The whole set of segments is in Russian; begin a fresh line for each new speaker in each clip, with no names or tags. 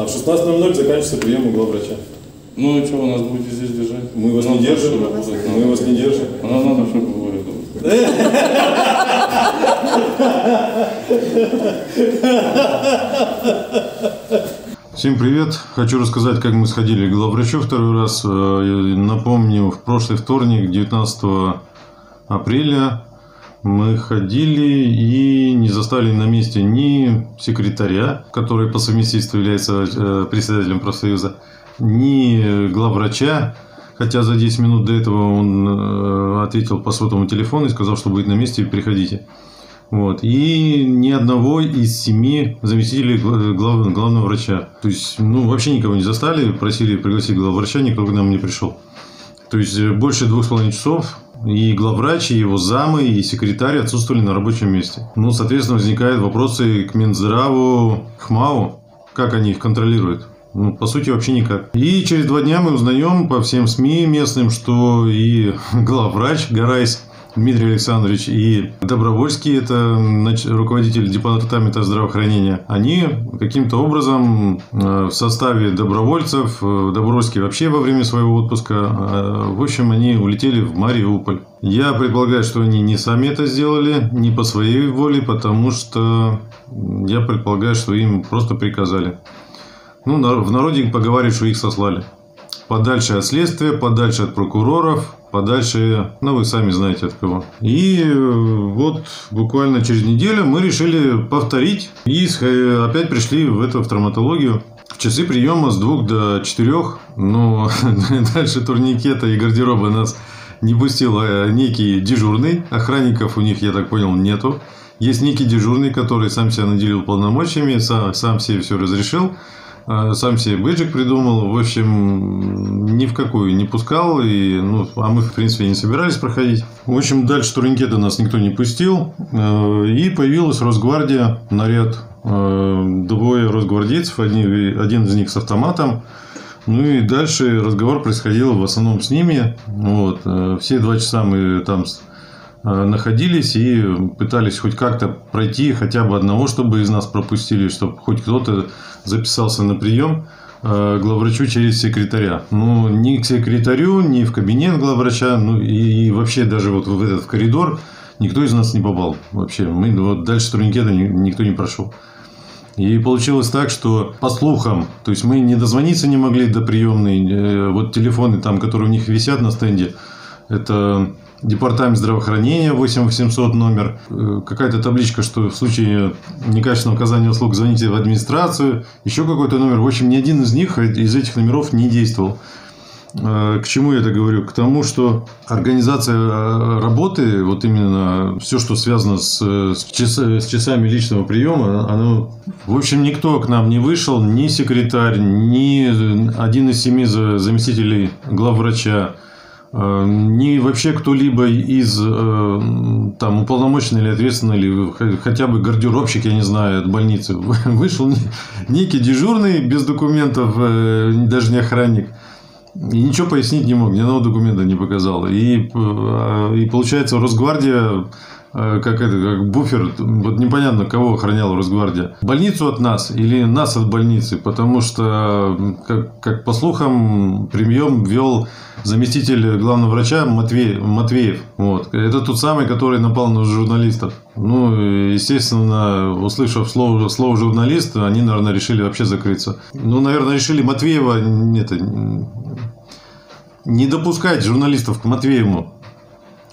А в 16.00 заканчивается прием у главврача.
Ну и что, вы нас будете здесь держать?
Мы вас не
Надо,
держим. Мы вас не держим.
А нам надо, чтобы вы.
Всем привет! Хочу рассказать, как мы сходили к главврачу второй раз. Э, Напомню, в прошлый вторник, 19 апреля, мы ходили и не застали на месте ни секретаря, который по совместительству является э, председателем профсоюза, ни главврача, хотя за 10 минут до этого он э, ответил по сотовому телефону и сказал, что будет на месте, приходите. Вот. И ни одного из семи заместителей гла- глав- главного врача. То есть, ну, вообще никого не застали, просили пригласить главврача, никто к нам не пришел. То есть, больше двух с половиной часов и главврач, и его замы, и секретарь отсутствовали на рабочем месте. Ну, соответственно, возникают вопросы к Минздраву, к МАУ, как они их контролируют. Ну, по сути, вообще никак. И через два дня мы узнаем по всем СМИ местным, что и главврач Гарайс Дмитрий Александрович и Добровольский, это руководитель департамента здравоохранения, они каким-то образом э, в составе добровольцев, э, Добровольский вообще во время своего отпуска, э, в общем, они улетели в Мариуполь. Я предполагаю, что они не сами это сделали, не по своей воле, потому что я предполагаю, что им просто приказали. Ну, в народе поговорят, что их сослали. Подальше от следствия, подальше от прокуроров, подальше, ну, вы сами знаете от кого. И э, вот буквально через неделю мы решили повторить и сх- опять пришли в эту в травматологию. В часы приема с двух до четырех, но дальше турникета и гардероба нас не пустил э, некий дежурный. Охранников у них, я так понял, нету. Есть некий дежурный, который сам себя наделил полномочиями, сам, сам себе все разрешил. А, Сам себе бэджик придумал, в общем, ни в какую не пускал, и, ну, а мы, в принципе, не собирались проходить. В общем, дальше турникета нас никто не пустил, э, и появилась Росгвардия, наряд, э, двое росгвардейцев, один, один из них с автоматом, ну и дальше разговор происходил в основном с ними. Вот. э, Все два часа мы там э, находились и пытались хоть как-то пройти хотя бы одного, чтобы из нас пропустили, чтобы хоть кто-то записался на прием э, главврачу через секретаря. Ну, ни к секретарю, ни в кабинет главврача, ну и, вообще даже вот в этот коридор никто из нас не попал вообще. Мы вот дальше турникета ни- никто не прошел. И получилось так, что по слухам, то есть мы не дозвониться не могли до приемной, э, вот телефоны там, которые у них висят на стенде, это департамент здравоохранения 8800 номер, э, какая-то табличка, что в случае некачественного оказания услуг звоните в администрацию, еще какой-то номер. В общем, ни один из них, э, из этих номеров не действовал. Э, К чему я это говорю? К тому, что организация работы, вот именно все, что связано с, с, час- с часами личного приема, оно, в общем, никто к нам не вышел, ни секретарь, ни один из семи за- заместителей главврача, ни вообще кто-либо из э, там уполномоченный или ответственный, или хотя бы гардеробщик, я не знаю, от больницы, вышел не- некий дежурный без документов, э, даже не охранник, и ничего пояснить не мог, ни одного документа не показал. И, э, и получается, Росгвардия, э, как это, как буфер, вот непонятно, кого охраняла Росгвардия. Больницу от нас или нас от больницы, потому что, как, как по слухам, прием вел заместитель главного врача Матвей, Матвеев. Вот. Это тот самый, который напал на журналистов. Ну, естественно, услышав слово, слово журналист, они, наверное, решили вообще закрыться. Ну, наверное, решили Матвеева это, не допускать журналистов к Матвееву.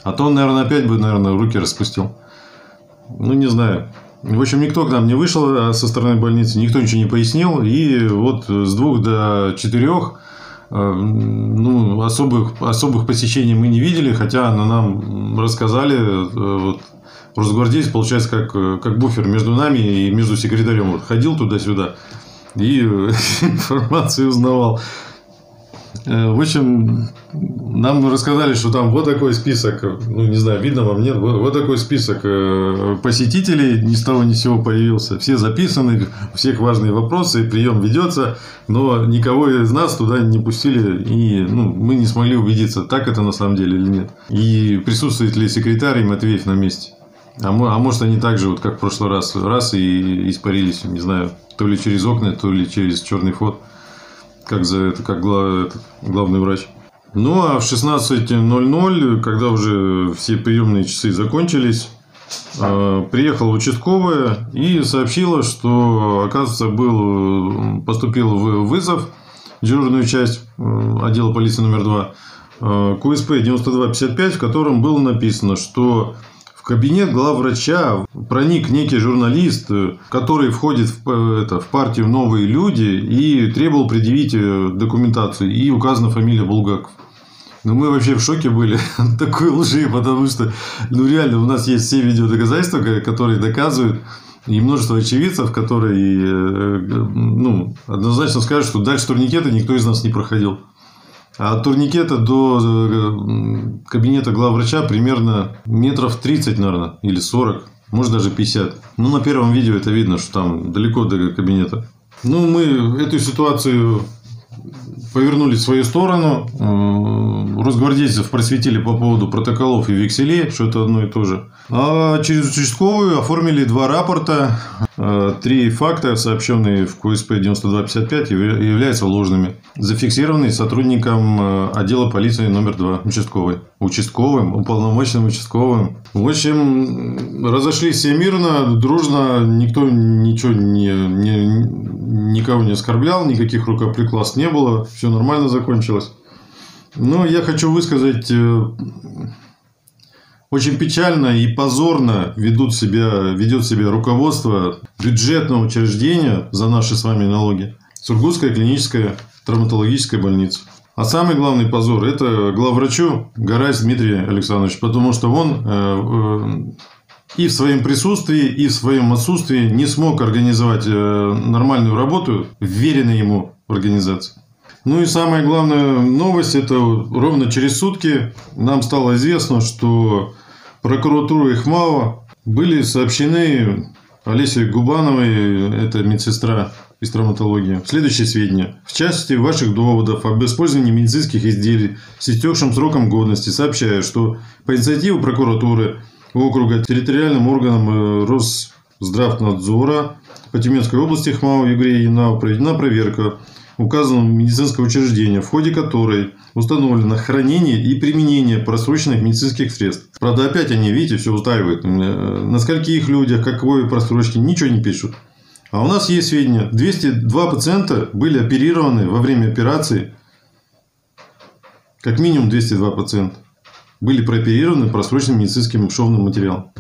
А то он, наверное, опять бы, наверное, руки распустил. Ну, не знаю. В общем, никто к нам не вышел а со стороны больницы, никто ничего не пояснил. И вот с двух до четырех э, ну, особых, особых посещений мы не видели, хотя на нам рассказали, э, вот, Росгвардейец, получается, как, как буфер между нами и между секретарем. Вот, ходил туда-сюда и информацию узнавал. Э, В общем, нам рассказали, что там вот такой список, ну, не знаю, видно вам, нет, вот вот такой список э, посетителей ни с того ни с сего появился. Все записаны, всех важные вопросы, прием ведется, но никого из нас туда не пустили, и ну, мы не смогли убедиться, так это на самом деле или нет. И присутствует ли секретарь и Матвеев на месте. А, а может они так же, вот как в прошлый раз, раз и испарились, не знаю, то ли через окна, то ли через черный ход, как за это, как глав, этот, главный врач. Ну а в 16.00, когда уже все приемные часы закончились, э, приехала участковая и сообщила, что, оказывается, был, поступил вызов в дежурную часть э, отдела полиции номер 2 к УСП 9255, в котором было написано, что кабинет главврача проник некий журналист, который входит в, это, в партию «Новые люди» и требовал предъявить э, документацию. И указана фамилия Булгаков. Ну, мы вообще в шоке были от такой лжи, потому что, ну, реально, у нас есть все видеодоказательства, которые доказывают, и множество очевидцев, которые, э, ну, однозначно скажут, что дальше турникета никто из нас не проходил. А от турникета до э, кабинета главврача примерно метров 30, наверное, или 40, может даже 50. Ну, на первом видео это видно, что там далеко до кабинета. Ну, мы эту ситуацию повернули в свою сторону. Э, росгвардейцев просветили по поводу протоколов и векселей, что это одно и то же. А через участковую оформили два рапорта. Э, три факта, сообщенные в КСП 9255, являются ложными. Зафиксированные сотрудником э, отдела полиции номер 2, участковый. Участковым, уполномоченным участковым. В общем, разошлись все мирно, дружно, никто ничего не, не, никого не оскорблял, никаких рукоприкладств не было, все нормально закончилось. Но я хочу высказать э, очень печально и позорно ведут себя, ведет себя руководство бюджетного учреждения за наши с вами налоги. Сургутская клиническая травматологическая больница. А самый главный позор – это главврачу Гарайс Дмитрий Александрович, потому что он э, э, и в своем присутствии, и в своем отсутствии не смог организовать нормальную работу, вверенной ему организации. Ну и самая главная новость – это ровно через сутки нам стало известно, что прокуратура Ихмава были сообщены Олесе Губановой, это медсестра из травматологии, следующие сведения. В части ваших доводов об использовании медицинских изделий с истекшим сроком годности сообщаю, что по инициативе прокуратуры округа территориальным органам э, Росздравнадзора по Тюменской области ХМАО Югрея Янау проведена проверка указанного медицинского учреждения, в ходе которой установлено хранение и применение просроченных медицинских средств. Правда, опять они, видите, все устраивают. Э, на скольких людях, какой просрочки, ничего не пишут. А у нас есть сведения. 202 пациента были оперированы во время операции. Как минимум 202 пациента были прооперированы просроченным медицинским шовным материалом.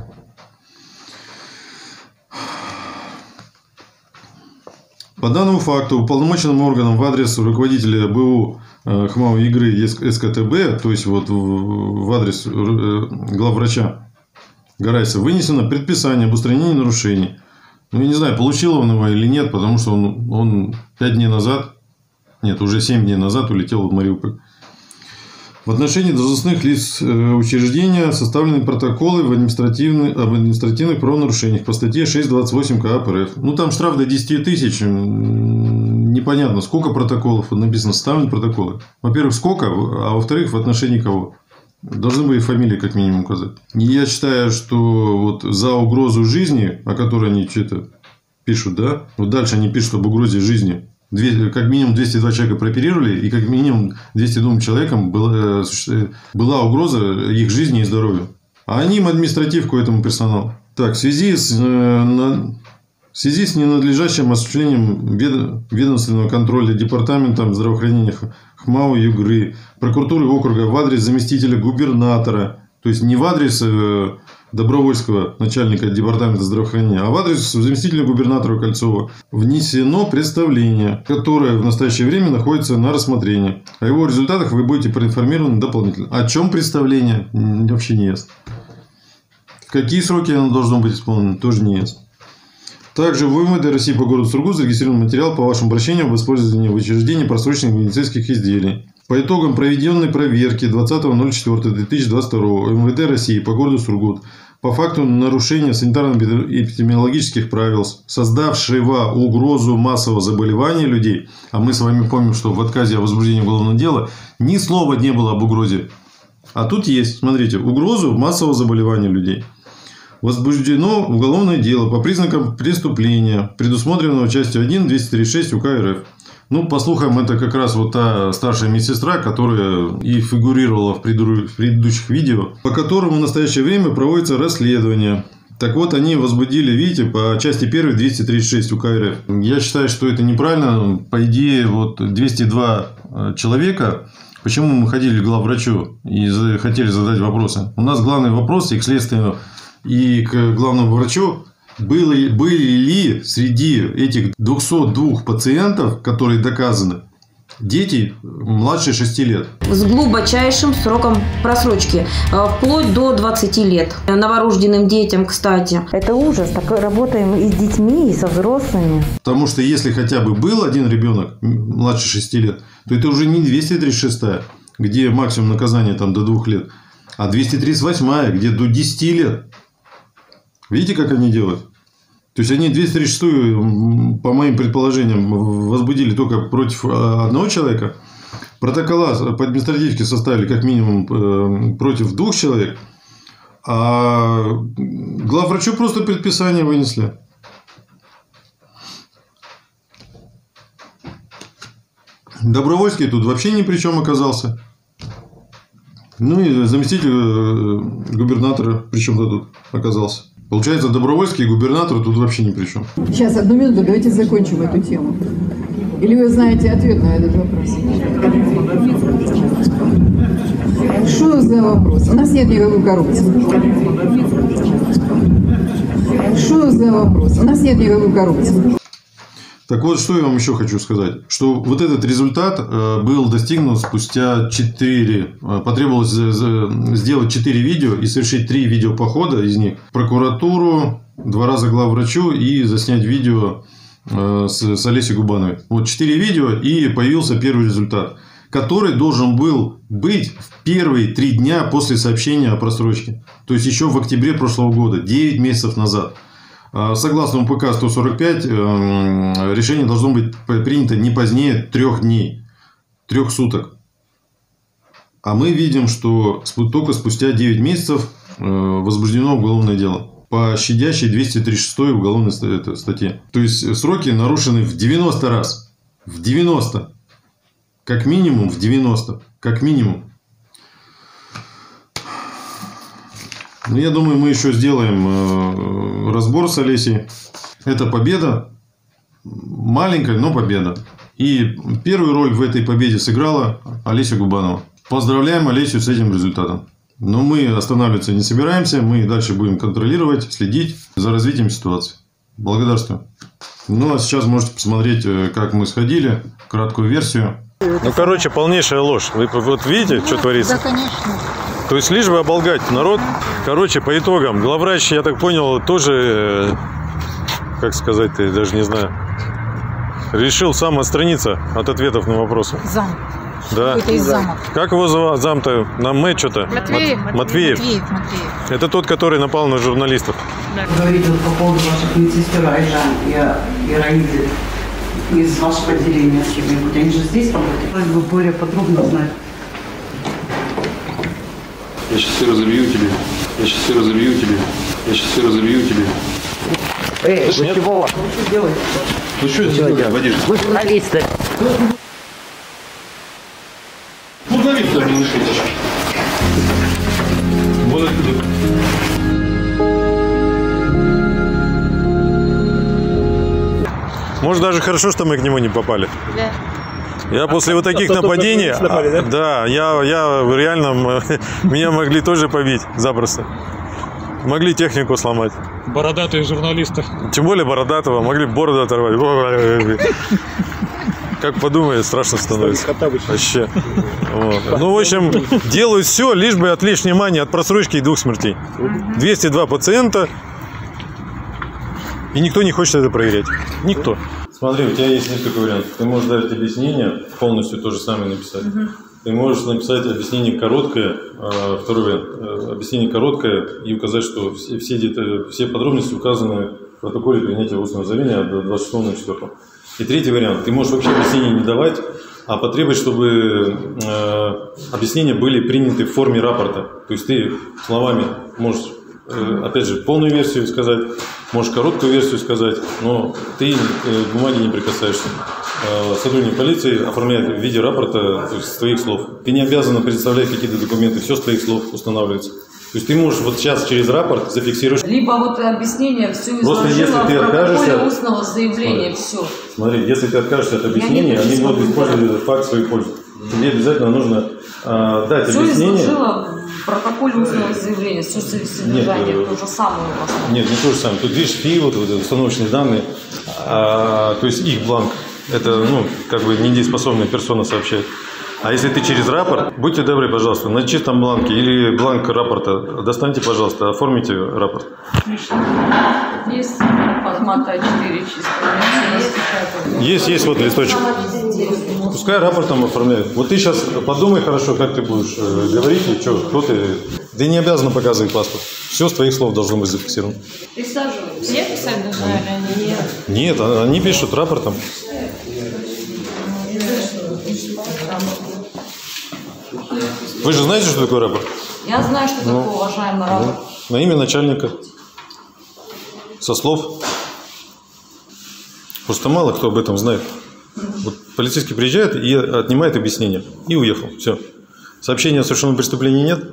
По данному факту уполномоченным органом в адрес руководителя БУ э, ХМАО игры СКТБ, то есть вот в адрес э, главврача Гарайса, вынесено предписание об устранении нарушений. Ну, я не знаю, получил он его или нет, потому что он, он 5 дней назад, нет, уже 7 дней назад улетел в Мариуполь. В отношении должностных лиц э, учреждения составлены протоколы в административных, об административных правонарушениях по статье 6.28 КАП РФ. Ну, там штраф до 10 тысяч. Непонятно, сколько протоколов. Вот написано, составлены протоколы. Во-первых, сколько, а во-вторых, в отношении кого. Должны были фамилии как минимум указать. Я считаю, что вот за угрозу жизни, о которой они что-то пишут, да, вот дальше они пишут об угрозе жизни как минимум 202 человека прооперировали, и как минимум 202 человекам была, э, была угроза их жизни и здоровью. А они им административку этому персоналу. Так, в связи с, э, на, в связи с ненадлежащим осуществлением вед, ведомственного контроля Департаментом здравоохранения ХМАУ Югры, прокуратуры округа в адрес заместителя губернатора, то есть не в адрес э, Добровольского, начальника департамента здравоохранения, а в адрес заместителя губернатора Кольцова внесено представление, которое в настоящее время находится на рассмотрении. О его результатах вы будете проинформированы дополнительно. О чем представление? Вообще не ясно. В какие сроки оно должно быть исполнено? Тоже не ясно. Также в УМВД России по городу Сургут зарегистрирован материал по вашему обращению об использовании в учреждении просроченных медицинских изделий. По итогам проведенной проверки 20.04.2022 МВД России по городу Сургут по факту нарушения санитарно-эпидемиологических правил, создавшего угрозу массового заболевания людей, а мы с вами помним, что в отказе о возбуждении уголовного дела ни слова не было об угрозе. А тут есть, смотрите, угрозу массового заболевания людей. возбуждено уголовное дело по признакам преступления, предусмотренного частью 1 236 УК РФ. Ну, по слухам, это как раз вот та старшая медсестра, которая и фигурировала в предыдущих видео, по которому в настоящее время проводится расследование. Так вот, они возбудили, видите, по части 1 236 УК РФ. Я считаю, что это неправильно. По идее, вот 202 э, человека, почему мы ходили к главврачу и хотели задать вопросы? У нас главный вопрос и к следственному, и к главному врачу было, ли- были ли среди этих 202 пациентов, которые доказаны, дети младше 6 лет?
с глубочайшим сроком просрочки, э, вплоть до 20 лет. Новорожденным детям, кстати.
Это ужас. Так работаем и с детьми, и со взрослыми.
Потому что если хотя бы был один ребенок младше 6 лет, то это уже не 236, где максимум наказания там до 2 лет, а 238, где до 10 лет. Видите, как они делают? То есть они 236, м, по моим предположениям, возбудили только против э, одного человека. Протокола по административке составили как минимум э, против двух человек. А главврачу просто предписание вынесли. Добровольский тут вообще ни при чем оказался. Ну и заместитель э, губернатора при чем-то тут оказался. Получается, Добровольский и губернатор тут вообще ни при чем.
Сейчас, одну минуту, давайте закончим эту тему. Или вы знаете ответ на этот вопрос? Что за вопрос? У нас нет никакой коррупции. Что за вопрос? У нас нет никакой коррупции.
Так вот, что я вам еще хочу сказать. Что вот этот результат э, был достигнут спустя 4... э, Потребовалось за- сделать 4 видео и совершить 3 видеопохода из них. Прокуратуру, два раза главврачу и заснять видео э, с, с Олесей Губановой. Вот 4 видео и появился первый результат. Который должен был быть в первые 3 дня после сообщения о просрочке. То есть еще в октябре прошлого года, 9 месяцев назад. А, Согласно УПК 145, эм, решение должно быть принято не позднее трех дней, трех суток. А мы видим, что только спустя 9 месяцев э, возбуждено уголовное дело по щадящей 236 уголовной статье. То есть сроки нарушены в 90 раз. В 90. Как минимум в 90. Как минимум. Ну, я думаю, мы еще сделаем э, разбор с Олесей. Это победа. Маленькая, но победа. И первую роль в этой победе сыграла Олеся Губанова. Поздравляем Олесю с этим результатом. Но мы останавливаться не собираемся. Мы дальше будем контролировать, следить за развитием ситуации. Благодарствую. Ну, а сейчас можете посмотреть, э, как мы сходили. Краткую версию.
Ну, короче, полнейшая ложь. Вы вот видите, что творится?
Да, конечно.
То есть, лишь бы оболгать народ. Короче, по итогам, главврач, я так понял, тоже, э, как сказать-то, я даже не знаю, решил сам отстраниться от ответов на вопросы.
Зам.
Да. Как его зовут? Зам-то? На Мэ что-то?
Матвеев.
Мат- Матвеев.
Матвеев, Матвеев.
Это тот, который напал на журналистов.
говорили по поводу ваших медсестер Айжан и Ираиды из вашего отделения. Они же здесь работают? Хотелось бы более подробно знать.
Я сейчас все разобью тебе. Я сейчас все разобью тебе. Я сейчас все разобью тебе.
Эй, вы чего? Вы что делаете?
Ну что это такое, водишь?
Вы журналисты.
Ну, туда не мешайте. Вот отсюда.
Может, даже хорошо, что мы к нему не попали. Я после вот таких нападений, а, да, я, я реально, меня могли тоже побить запросто. Могли технику сломать.
Бородатые журналисты.
Тем более бородатого, могли бороду оторвать. Как подумает, страшно становится. Вообще. Вот. Ну, в общем, делают все, лишь бы отвлечь внимание от просрочки и двух смертей. 202 пациента, и никто не хочет это проверять. Никто.
Смотри, у тебя есть несколько вариантов. Ты можешь дать объяснение, полностью то же самое написать. Ты можешь написать объяснение короткое, э, второй вариант, э, объяснение короткое и указать, что все, все, дета- все подробности указаны в протоколе принятия устного заявления от 26.04. И третий вариант, ты можешь вообще объяснение не давать, а потребовать, чтобы э, объяснения были приняты в форме рапорта. То есть ты словами можешь опять же, полную версию сказать, можешь короткую версию сказать, но ты э, к бумаге не прикасаешься. Э, Сотрудник полиции оформляет в виде рапорта с твоих слов. Ты не обязан представлять какие-то документы, все с твоих слов устанавливается. То есть ты можешь вот сейчас через рапорт зафиксируешь.
Либо вот объяснение все
Просто если ты откажешься-
устного заявления, все.
Смотри, если ты откажешься от
не
объяснения, они будут использовать этот факт в свою пользу. Тебе обязательно нужно э, дать
Все
объяснение.
Протоколе устного заявления, все содержание,
э,
то же самое у вас.
Нет, не то же самое. Тут видишь, фи, вот, вот, установочные данные, а, то есть их бланк. Это, ну, как бы недееспособная персона сообщает. А если ты через рапорт, будьте добры, пожалуйста, на чистом бланке или бланк рапорта, достаньте, пожалуйста, оформите рапорт.
Есть формата А4 чисто.
Есть, есть вот листочек. Пускай рапортом оформляют. Вот ты сейчас подумай хорошо, как ты будешь э, говорить и что, кто ты. Ты не обязан показывать паспорт. Все с твоих слов должно быть зафиксировано.
Присаживайтесь. Я писать должна или нет?
Нет, а- они пишут рапортом. Вы же знаете, что такое рапорт?
Я знаю, что
Ну,
такое уважаемый рапорт.
На имя начальника. Со слов. Просто мало кто об этом знает. Вот полицейский приезжает и отнимает объяснение. И уехал. Все. Сообщения о совершенном преступлении нет.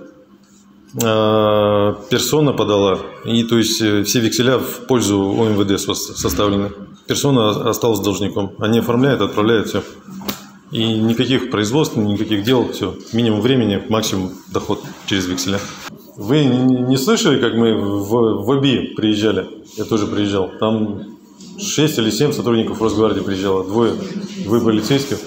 А, Персона подала. И то есть э, все векселя в пользу ОМВД сос- составлены. Персона осталась должником. Они оформляют, отправляют все. И никаких производств, никаких дел, все. Минимум времени, максимум доход через векселя. Вы не слышали, как мы в, в ОБИ приезжали? Я тоже приезжал. Там 6 или 7 сотрудников Росгвардии приезжало. Двое, вы полицейских.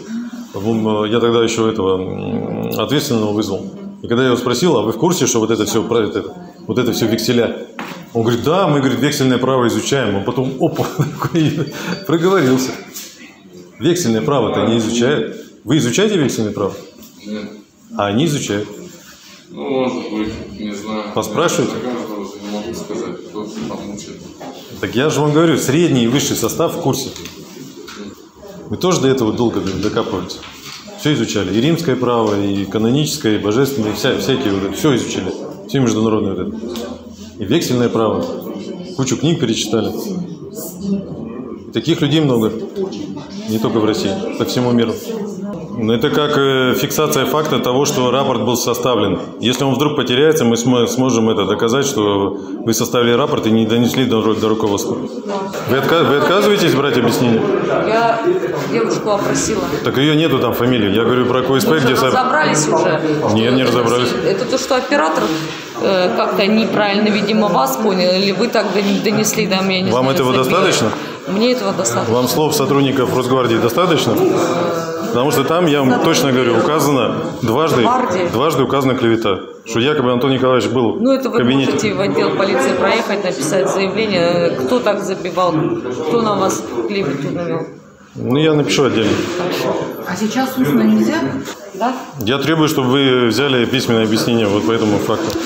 По-моему, Я тогда еще этого ответственного вызвал. И когда я его спросил, а вы в курсе, что вот это все, это, вот это все векселя? Он говорит, да, мы, говорит, вексельное право изучаем. Он потом, опа, проговорился. Вексельное право-то не изучают. Вы изучаете вексельное право?
Нет.
А они изучают.
Ну, может быть, не знаю.
Поспрашивайте.
Я за каждого же не могу сказать, кто там учит.
Так я же вам говорю, средний и высший состав в курсе. Мы тоже до этого долго докапывались. Все изучали. И римское право, и каноническое, и божественное, и вся, всякие вот это. Все изучили. Все международное вот это. И вексельное право. Кучу книг перечитали. И таких людей много. Не только в России, по всему миру. Ну, это как э, фиксация факта того, что рапорт был составлен. Если он вдруг потеряется, мы смо- сможем это доказать, что вы составили рапорт и не донесли до, до руководства. Вы, отка- вы отказываетесь брать объяснение?
Я девушку опросила.
Так ее нету там фамилии. Я говорю про КСП,
Мы
где...
разобрались уже.
Нет, не разобрались.
Это то, что оператор как-то неправильно, видимо, вас понял, или вы так дон- донесли до меня, не
Вам
знаю,
этого
забили.
достаточно?
Мне этого достаточно.
Вам слов сотрудников Росгвардии достаточно? Потому что там, я вам точно говорю, указано дважды,
Гвардии.
дважды указана клевета, что якобы Антон Николаевич был
Ну, это
в
вы
кабинете.
можете в отдел полиции проехать, написать заявление, кто так забивал, кто на вас клевету навел.
Ну, я напишу отдельно.
А сейчас устно нельзя?
Да?
Я требую, чтобы вы взяли письменное объяснение вот по этому факту.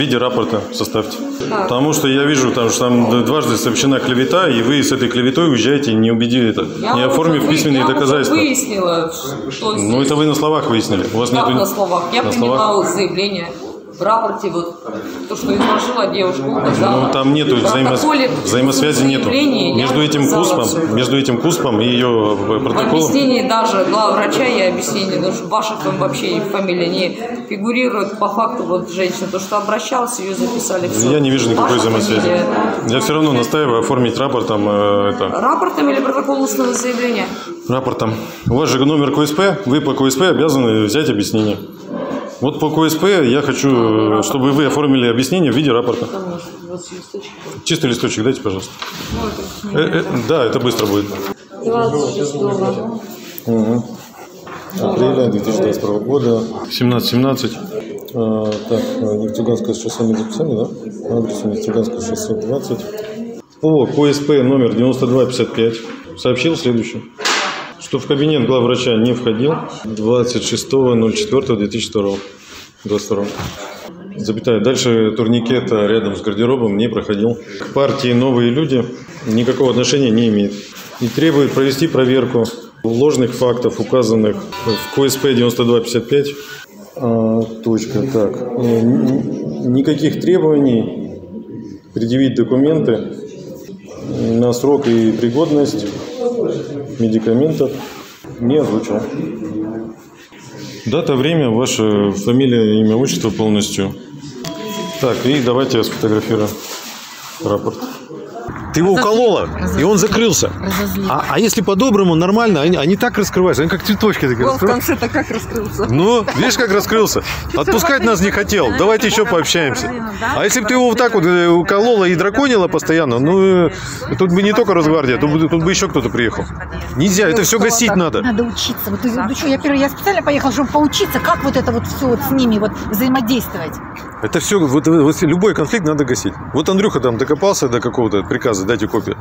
Виде рапорта составьте.
Так.
Потому что я вижу, там, что там дважды сообщена клевета, и вы с этой клеветой уезжаете, не убедили это,
Я
не
уже
оформив
вы-
письменные
я уже
доказательства.
выяснила, что
Ну, это вы на словах выяснили. У вас
Как
нету...
на словах? Я
на
приняла
словах?
заявление рапорте, вот то, что изложила девушка, указала.
Ну, там нету
В
взаимо- взаимосвязи нету. Между этим куспом, между этим куспом и ее
В
протоколом.
объяснении даже главврача я объяснение, потому что ваша там вообще фамилия не фигурирует по факту вот женщина, то, что обращалась, ее записали все.
Я не вижу никакой
Ваша
взаимосвязи.
фамилия.
Я все равно настаиваю оформить рапортом э, это,
Рапортом или протокол устного заявления?
рапортом. У вас же номер КСП, вы по КСП обязаны взять объяснение. Вот по КСП я хочу, э, чтобы вы оформили объяснение в виде рапорта.
У вас листочек.
Чистый листочек дайте, пожалуйста.
Ну,
Э, э, да, это быстро будет.
26
Угу. Апреля 2022 года. 17-17. А, так, а, Нефтеюганское шоссе мы записали, да? По адресу Нефтеюганское шоссе 20. По КСП номер 9255 сообщил следующее. Что в кабинет главврача не входил 26.04.2002. 22. Запятая. Дальше турникет а, рядом с гардеробом не проходил. К партии «Новые люди» никакого отношения не имеет. И требует провести проверку ложных фактов, указанных в КСП 9255. А, точка. Так. Э,
никаких требований предъявить документы на срок и пригодность медикаментов не озвучил. Дата, время, ваша фамилия, имя, отчество полностью. Так, и давайте я сфотографирую рапорт.
Ты его уколола, и он закрылся. А, а если по-доброму, нормально, они, они так раскрываются, они как цветочки такие
Он в конце-то как раскрылся.
Ну, видишь, как раскрылся? Отпускать нас не хотел. Давайте еще пообщаемся. А если бы ты его вот так вот э, уколола и драконила постоянно, ну, э, тут бы не только Росгвардия, тут бы, тут бы еще кто-то приехал. Нельзя, это все гасить надо.
Надо учиться. Вот, ну что, я, первый, я специально поехала, чтобы поучиться, как вот это вот все вот с ними вот взаимодействовать.
Это все, вот, вот любой конфликт надо гасить. Вот Андрюха там докопался до какого-то приказа, дайте копию.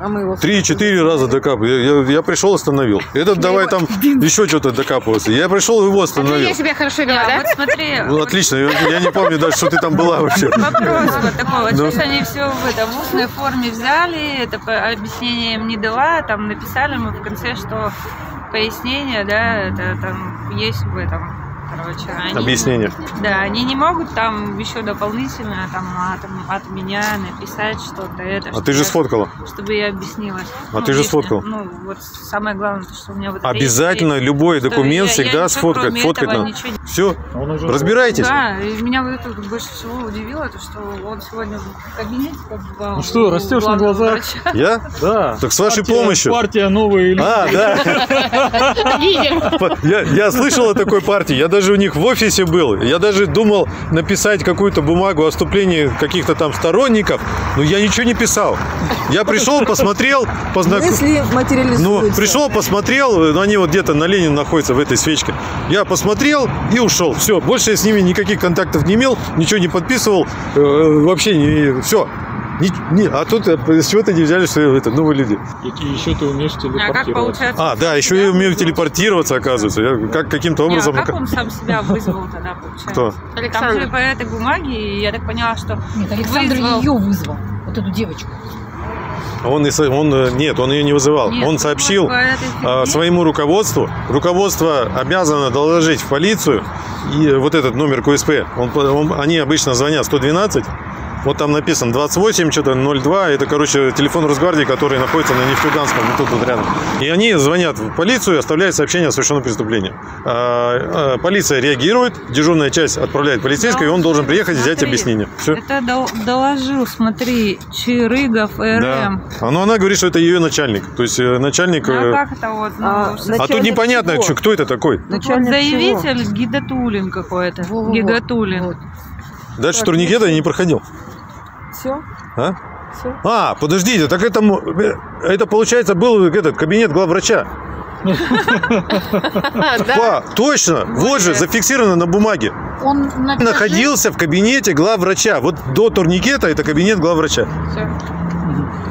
А мы его...
Три-четыре раза докапывал. Я, я- я пришел, остановил. Этот давай там еще что-то докапываться. Я пришел, его остановил.
себя хорошо вела, да?
Вот смотри,
Ну, отлично, я, я не помню даже, что ты там была вообще.
вопрос вот такой. Вот
Ну.
сейчас они все в, это, в устной форме взяли, это по- объяснение им не дала, там написали мы в конце, что пояснение, да, это там есть в этом, короче. Они,
Объяснение.
Да, они не могут там еще дополнительно там от, от меня написать что-то это.
А
чтобы
ты же
я-
сфоткала.
Чтобы я объяснилась.
А ты же
если-
сфоткал.
Ну, вот самое главное, то, что у меня вот
Обязательно
есть.
любой
Что
документ
я- я
всегда
ничего,
сфоткать.
кроме
Фоткать
этого,
надо.
ничего
Все, разбирайтесь.
Да, и меня вот это больше всего удивило, то, что он сегодня в кабинете как бы,
Ну что, растешь на глазах?
врача.
Я?
Да.
Так с вашей
Партия-
помощью.
Партия люди.
А, да. Я, я слышал о такой партии. Я даже у них в офисе был. Я даже думал написать какую-то бумагу о вступлении каких-то там сторонников, но я ничего не писал. Я пришел, посмотрел, познакомился.
Мысли материализуются.
Ну, пришел, посмотрел, ну, они вот где-то на Ленина находятся в этой свечке. Я посмотрел и ушел. Все, больше я с ними никаких контактов не имел, ничего не подписывал, э, вообще не, все. А тут э, с чего-то не взяли, что это новые люди.
Какие еще ты умеешь
А как получается?
А, да, еще я умею телепортироваться, оказывается. Я как каким-то
Не, а
образом.
как он сам себя вызвал тогда, получается?
Кто?
Там же по этой бумаге, я так поняла, что
Нет, Александр
вызвал.
ее вызвал, вот эту девочку.
Он, он, э, нет, он ее не вызывал.
Нет,
он сообщил
фигне.
своему руководству. Руководство обязано доложить в полицию. И вот этот номер КСП, он, он- они обычно звонят 112. Вот там написано 28, что-то 02. Это, короче, телефон Росгвардии, который находится на Нефтеюганском, вот тут вот рядом. И они звонят в полицию и оставляют сообщение о совершенном преступлении. А, а, полиция реагирует, дежурная часть отправляет полицейского, и он должен приехать и взять объяснение. Все.
Это дол- доложил, смотри, Чирыгов РМ.
Да. А, ну, она говорит, что это ее начальник. То есть э, начальник...
Ну,
э,
а как это вот? Ну,
А,
А тут непонятно,
чего?
кто это такой.
вот
Начальник
заявитель Гидатулин какой-то.
Во-во-во.
Гигатулин.
Дальше турникета я не проходил.
Все.
А?
Всё.
А, подождите, так это, это получается был этот кабинет главврача. Па, точно, вот же, зафиксировано на бумаге.
Он на
Находился в кабинете главврача. Вот до турникета это кабинет главврача.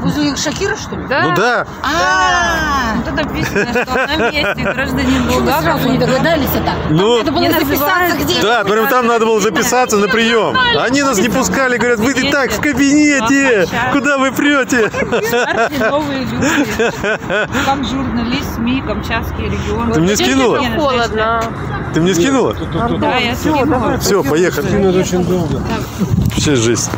Возле Шакира, что ли?
Ну да.
А,
Тут написано, что на месте гражданин
сразу не
Булгаков.
догадались это?
Ну,
Надо было
Не
записаться где
да, прям там надо было записаться на прием. Они нас не пускали, говорят, вы и так в кабинете. Куда вы прете?
Новые люди. Как журналист СМИ, Камчатский регион.
Ты мне скинула?
Холодно.
Ты мне скинула?
Да, я скинула.
Все, поехали. Вообще жесть.